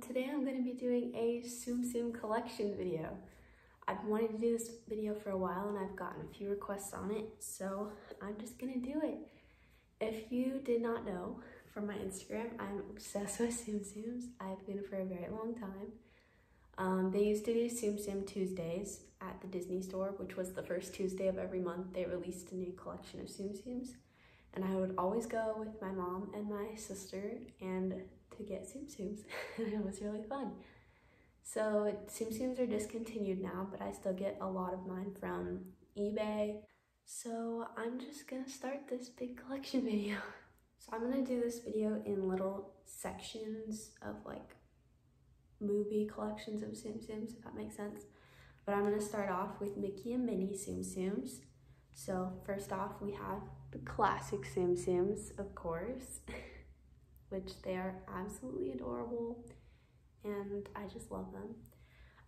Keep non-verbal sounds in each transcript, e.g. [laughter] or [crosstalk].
today I'm going to be doing a Tsum Tsum collection video. I've wanted to do this video for a while and I've gotten a few requests on it, so I'm just going to do it. If you did not know from my Instagram, I'm obsessed [laughs] with Tsum Tsums. I've been for a very long time. Um, they used to do Tsum Tsum Tuesdays at the Disney store, which was the first Tuesday of every month. They released a new collection of Tsum Tsums. And I would always go with my mom and my sister and to get Tsum [laughs] and it was really fun. So Tsum are discontinued now, but I still get a lot of mine from eBay. So I'm just gonna start this big collection [laughs] video. So I'm gonna do this video in little sections of like movie collections of Tsum if that makes sense. But I'm gonna start off with Mickey and Minnie Tsum. So first off, we have the classic Tsum of course, [laughs] which they are absolutely adorable and I just love them.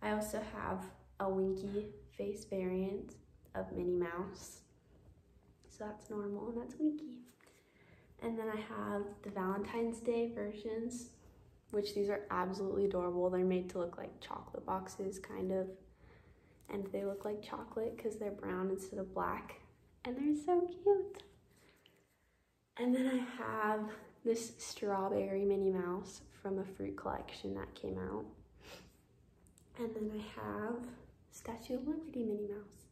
I also have a Winky face variant of Minnie Mouse. So that's normal and that's Winky. And then I have the Valentine's Day versions, which these are absolutely adorable. They're made to look like chocolate boxes, kind of. And they look like chocolate because they're brown instead of black. And they're so cute. And then I have this strawberry Minnie Mouse from a fruit collection that came out. And then I have Statue of Liberty Minnie Mouse.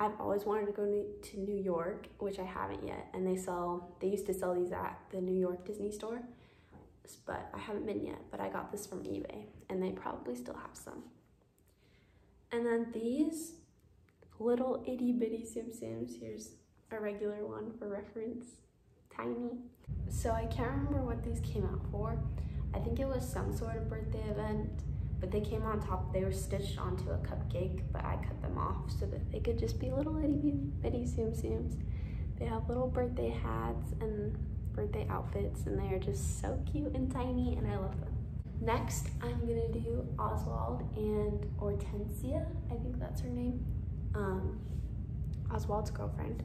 I've always wanted to go to New York, which I haven't yet. And they sell, they used to sell these at the New York Disney store, but I haven't been yet. But I got this from eBay and they probably still have some. And then these little itty bitty Tsum Tsums. Here's a regular one for reference, tiny. So I can't remember what these came out for. I think it was some sort of birthday event, but they came on top, they were stitched onto a cupcake, but I cut them off so that they could just be little itty bitty Tsum Tsums. They have little birthday hats and birthday outfits, and they are just so cute and tiny, and I love them. Next, I'm gonna do Oswald and Hortensia, I think that's her name. Um, Oswald's girlfriend.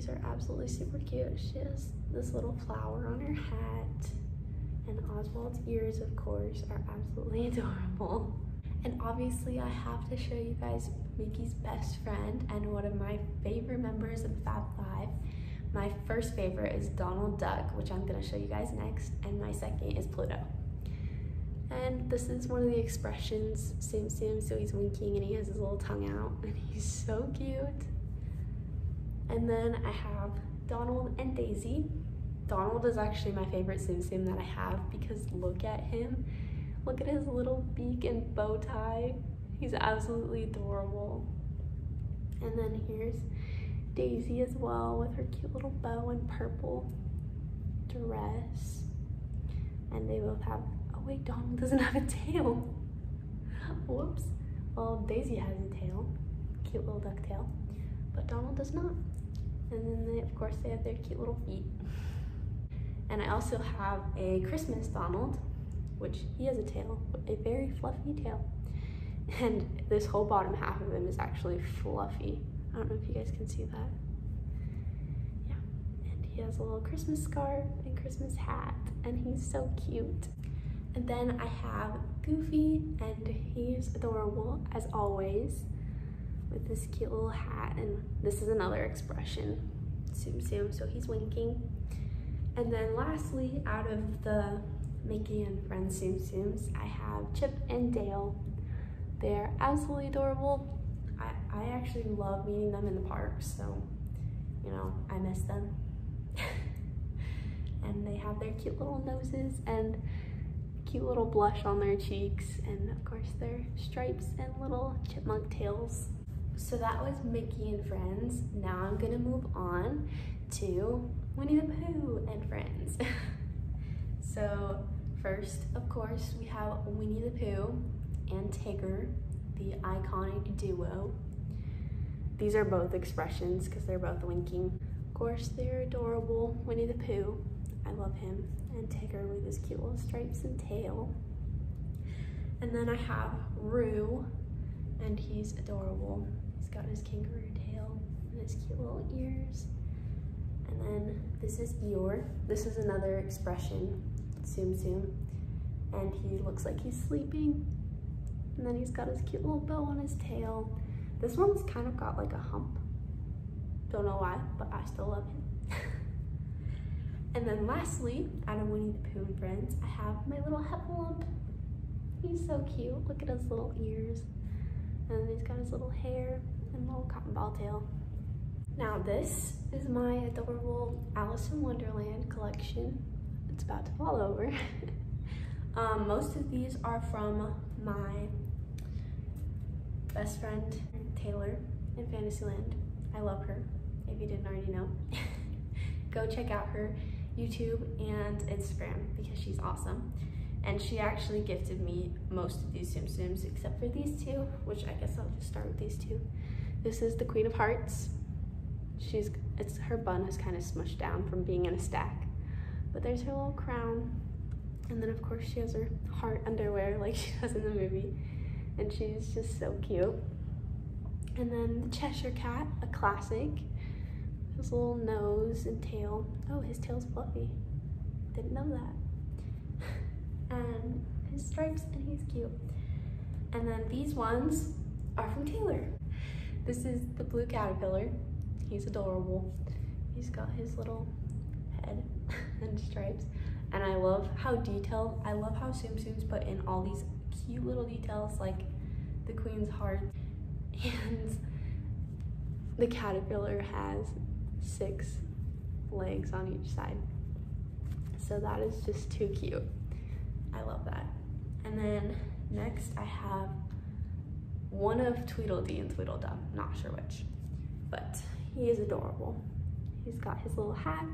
These are absolutely super cute. She has this little flower on her hat and Oswald's ears, of course, are absolutely [laughs] adorable. And obviously I have to show you guys Mickey's best friend and one of my favorite members of Fab Five. My first favorite is Donald Duck, which I'm gonna show you guys next, and my second is Pluto. And this is one of the expressions, Tsum Tsum, so he's winking and he has his little tongue out, [laughs] and he's so cute. And then I have Donald and Daisy, Donald is actually my favorite Tsum Tsum that I have because look at him. Look at his little beak and bow tie. He's absolutely adorable. And then here's Daisy as well with her cute little bow and purple dress. And they both have, oh wait, Donald doesn't have a tail. [laughs] Whoops. Well, Daisy has a tail, cute little duck tail, but Donald does not. And then they, of course they have their cute little feet. And I also have a Christmas Donald, which he has a tail, a very fluffy tail. And this whole bottom half of him is actually fluffy. I don't know if you guys can see that. Yeah, and he has a little Christmas scarf and Christmas hat, and he's so cute. And then I have Goofy, and he's adorable as always with this cute little hat. And this is another expression, Tsum Tsum, so he's winking. And then lastly, out of the Mickey and Friends Tsum Tsums, I have Chip and Dale. They're absolutely adorable. I, I actually love meeting them in the park, so, you know, I miss them. [laughs] and they have their cute little noses and cute little blush on their cheeks, and of course their stripes and little chipmunk tails. So that was Mickey and Friends. Now I'm gonna move on to Winnie the Pooh and friends. [laughs] so first, of course, we have Winnie the Pooh and Tigger, the iconic duo. These are both expressions because they're both winking. Of course, they're adorable. Winnie the Pooh, I love him. And Tigger with his cute little stripes and tail. And then I have Roo, and he's adorable. Got his kangaroo tail and his cute little ears. And then this is Eeyore. This is another expression, Tsum Tsum. and he looks like he's sleeping. And then he's got his cute little bow on his tail. This one's kind of got like a hump. Don't know why, but I still love him. [laughs] and then lastly, out of Winnie the Pooh and Friends, I have my little Heffalump. He's so cute. Look at his little ears. And he's got his little hair little cotton ball tail. Now this is my adorable Alice in Wonderland collection. It's about to fall over. [laughs] um, most of these are from my best friend, Taylor, in Fantasyland. I love her, if you didn't already know. [laughs] Go check out her YouTube and Instagram because she's awesome. And she actually gifted me most of these Tsum Tsums except for these two, which I guess I'll just start with these two. This is the Queen of Hearts. She's, it's her bun is kind of smushed down from being in a stack. But there's her little crown. And then of course she has her heart underwear like [laughs] she does in the movie. And she's just so cute. And then the Cheshire Cat, a classic. His little nose and tail. Oh, his tail's fluffy. Didn't know that. [laughs] and his stripes, and he's cute. And then these ones are from Taylor. This is the blue caterpillar. He's adorable. He's got his little head [laughs] and stripes. And I love how detailed, I love how Tsum put in all these cute little details like the queen's heart [laughs] and the caterpillar has six legs on each side. So that is just too cute. I love that. And then next I have one of Tweedledee and Tweedledum, not sure which, but he is adorable. He's got his little hat,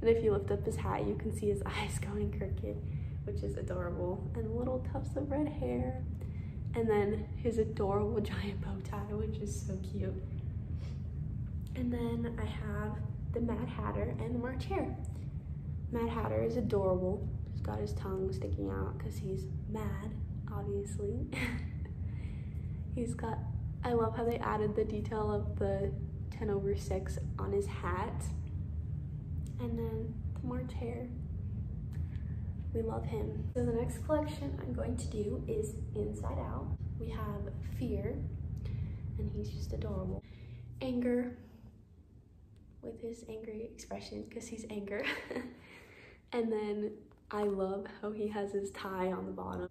and if you lift up his hat, you can see his [laughs] eyes going crooked, which is adorable, and little tufts of red hair, and then his adorable [laughs] giant bow tie, which is so cute. And then I have the Mad Hatter and the March Hare. Mad Hatter is adorable. He's got his tongue sticking out because he's mad, obviously. [laughs] he's got, I love how they added the detail of the 10 over 6 on his hat. And then the March Hare. We love him. So the next collection I'm going to do is Inside Out. We have Fear, and he's just adorable. Anger, with his angry expression, because he's anger. [laughs] and then I love how he has his tie on the bottom.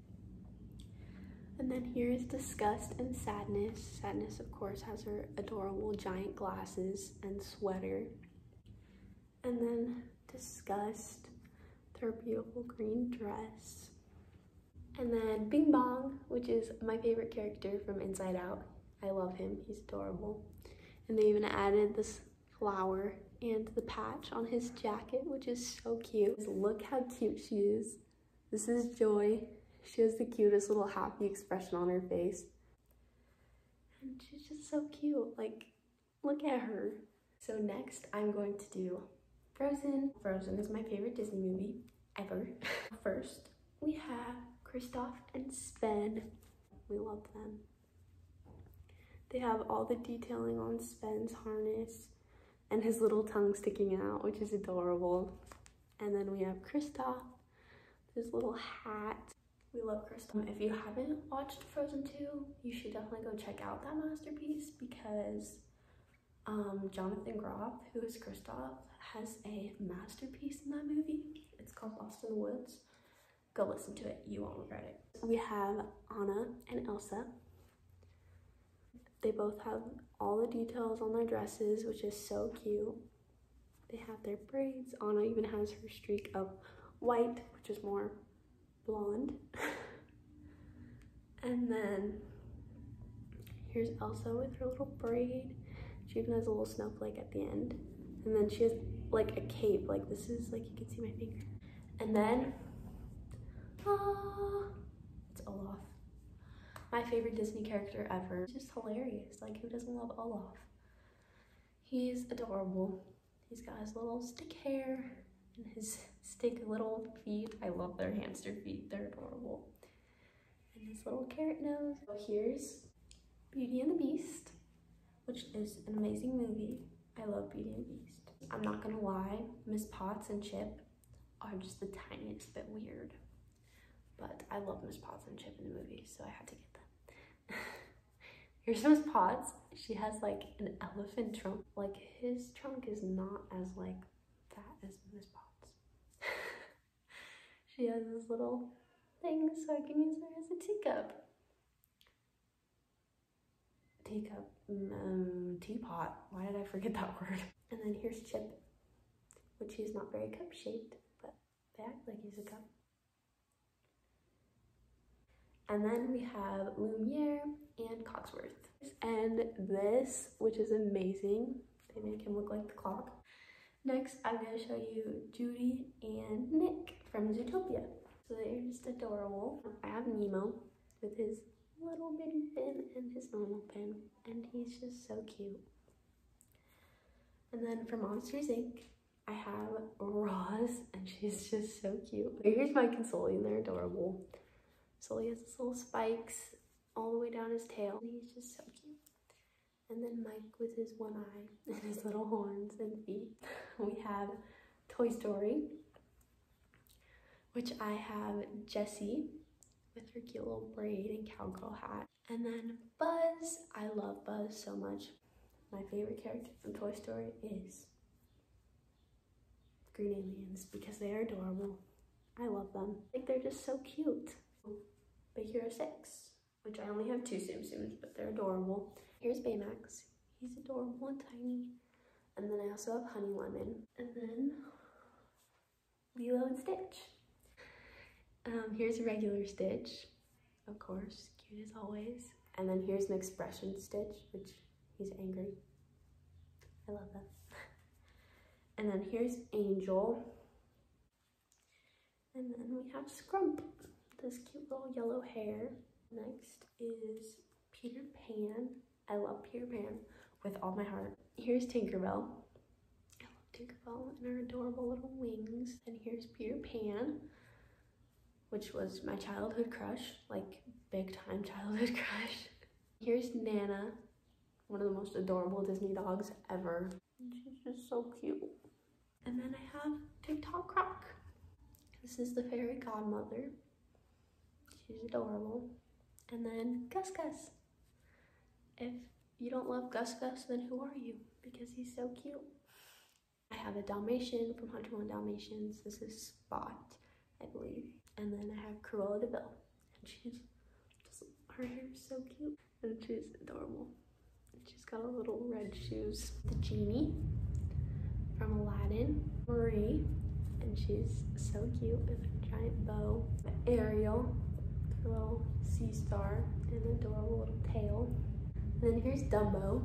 And then here's Disgust and Sadness. Sadness, of course, has her adorable giant glasses and sweater. And then Disgust, her beautiful green dress. And then Bing Bong, which is my favorite character from Inside Out. I love him, he's adorable. And they even added this flower and the patch on his jacket, which is so cute. Look how cute she is. This is Joy. She has the cutest little happy expression on her face. And she's just so cute. Like, look at her. So next, I'm going to do Frozen. Frozen is my favorite Disney movie ever. [laughs] First, we have Kristoff and Sven. We love them. They have all the detailing on Sven's harness and his little tongue sticking out, which is adorable. And then we have Kristoff, his little hat, we love Kristoff. If you haven't watched Frozen 2, you should definitely go check out that masterpiece because um, Jonathan Groff, who is Kristoff, has a masterpiece in that movie. It's called Lost in the Woods. Go listen to it. You won't regret it. We have Anna and Elsa. They both have all the details on their dresses, which is so cute. They have their braids. Anna even has her streak of white, which is more blonde. and then here's Elsa with her little braid. She even has a little snowflake at the end. And then she has like a cape, like this is like you can see my finger. And then, ah, it's Olaf. My favorite Disney character ever. Just hilarious. Like who doesn't love Olaf? He's adorable. He's got his little stick hair and his stick little feet. I love their hamster feet, they're adorable. And his little carrot nose. So here's Beauty and the Beast, which is an amazing movie. I love Beauty and the Beast. I'm not gonna lie, Miss Potts and Chip are just the tiniest bit weird. but I love Miss Potts and Chip in the movie, so I had to get them. [laughs] Here's Miss Potts. She has like an elephant trunk. Like his trunk is not as like fat as Miss Potts. [laughs] she has this little thing so I can use her as a teacup. Teacup, um, teapot. Why did I forget that [laughs] word? And then here's Chip, which he's not very cup shaped, but they act like he's a cup. And then we have Lumiere and Cogsworth. And this, which is amazing, they make him look like the clock. Next, I'm gonna show you Judy and Nick from Zootopia. So they're just adorable. I have Nemo with his little bitty fin and his normal fin, and he's just so cute. And then for Monsters Inc., I have Roz, and she's just so cute. Here's Mike and Sully, and they're adorable. Sully has his little spikes all the way down his tail, he's just so cute. And then Mike with his one eye and his little horns and feet. [laughs] Have Toy Story, which I have Jessie with her cute little braid and cowgirl hat. And then Buzz, I love Buzz so much. My favorite character from Toy Story is Green Aliens because they are adorable. I love them. Think they're just so cute. Big Hero 6, which I only have two Tsum Tsums, but they're adorable. Here's Baymax. He's adorable and tiny. And then I also have Honey Lemon. And then Lilo and Stitch. Um, here's a regular Stitch, of course, cute as always. And then here's an expression Stitch, which he's angry. I love that. [laughs] And then here's Angel. And then we have Scrump, this cute little yellow hair. Next is Peter Pan. I love Peter Pan with all my heart. Here's Tinkerbell. I love Tinkerbell and her adorable little wings. And here's Peter Pan which was my childhood crush, like big time [laughs] childhood crush. Here's Nana, one of the most adorable Disney dogs ever. She's just so cute. And then I have Tick-Tock Croc. This is the fairy godmother. She's adorable. And then Gus Gus. If you don't love Gus Gus, then who are you? Because he's so cute. I have a Dalmatian from 101 Dalmatians. This is Spot, I believe. And then I have Cruella de Vil. And she's just, her hair is so cute. And she's adorable. And she's got a little red shoes. The genie from Aladdin. Marie. And she's so cute with a giant bow. Ariel, her little sea star and adorable little tail. And then here's Dumbo.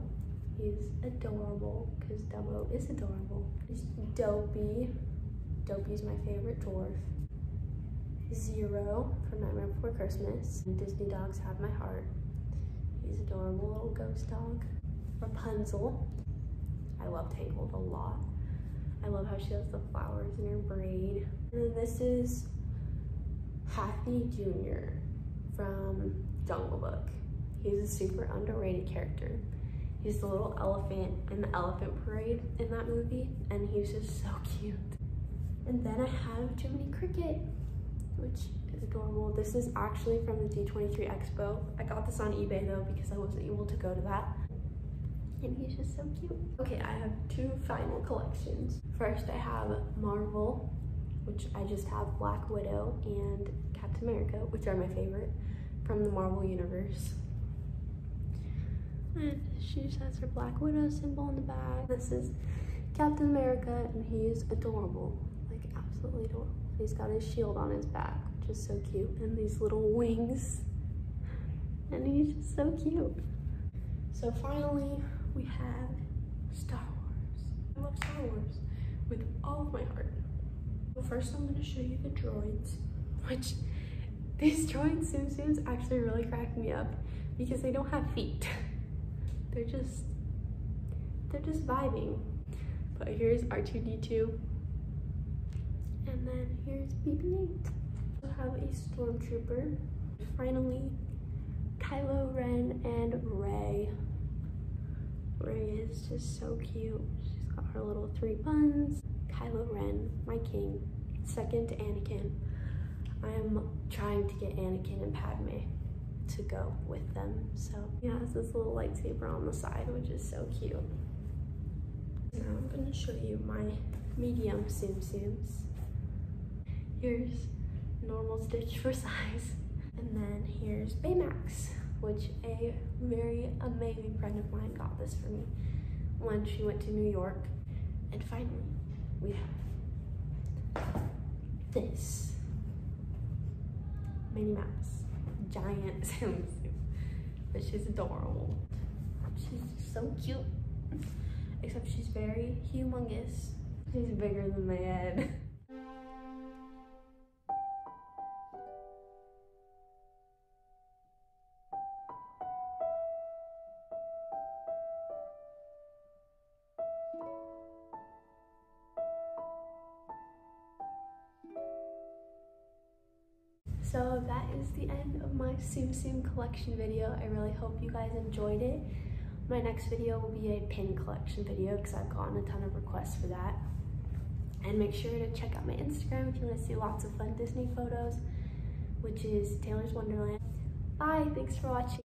He's adorable because Dumbo is adorable. Here's Dopey. Dopey's my favorite dwarf. Zero from Nightmare Before Christmas. Disney dogs have my heart. He's adorable little ghost dog. Rapunzel. I love Tangled a lot. I love how she has the flowers in her braid. And then this is Hathi Jr. from Jungle Book. He's a super underrated character. He's the little elephant in the elephant parade in that movie, and he's just so cute. And then I have Jiminy Cricket which is adorable. This is actually from the D23 Expo. I got this on eBay though because I wasn't able to go to that. And he's just so cute. Okay, I have two final collections. First, I have Marvel, which I just have Black Widow and Captain America, which are my favorite from the Marvel Universe. And she just has her Black Widow symbol in the back. This is Captain America, and he is adorable, like absolutely adorable. He's got his shield on his back, which is so cute, and these little wings. And he's just so cute. So finally, we have Star Wars. I love Star Wars with all of my heart. Well, first I'm gonna show you the droids, which these droid Tsum Tsums actually really crack me up because they don't have feet. [laughs] They're just, they're just vibing. But here's R2-D2 and then here's BB-8. We have a stormtrooper. Finally, Kylo Ren and Rey. Rey is just so cute. She's got her little three buns. Kylo Ren, my king. Second to Anakin. I am trying to get Anakin and Padme to go with them. So yeah, it's this little lightsaber on the side, which is so cute. Now I'm gonna show you my medium Tsums. Here's normal stitch for size. And then here's Baymax, which a very amazing friend of mine got this for me when she went to New York. And finally, we have this Minnie Mouse giant Tsum, which is adorable. She's so cute, except she's very humongous. She's bigger than my head. [laughs] So that is the end of my Tsum Tsum collection video. I really hope you guys enjoyed it. My next video will be a pin collection video because I've gotten a ton of requests for that. And make sure to check out my Instagram if you want to see lots of fun Disney photos, which is Tayler's Wonderland. Bye, thanks for watching.